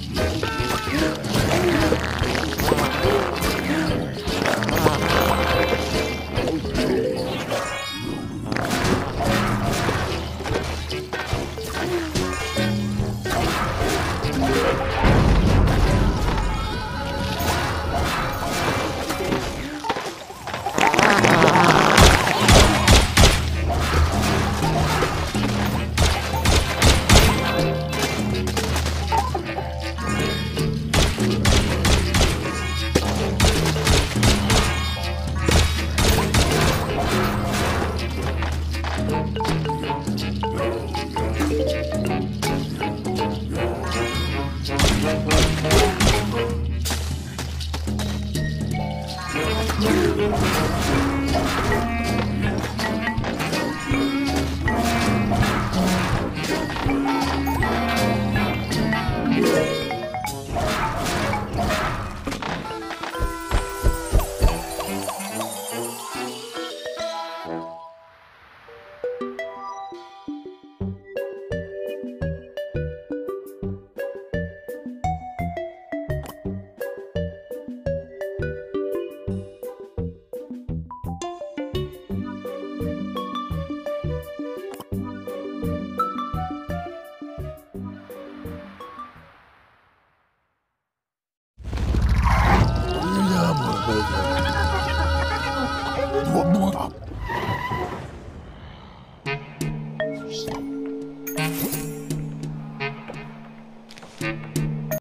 You. Yeah. 我摸它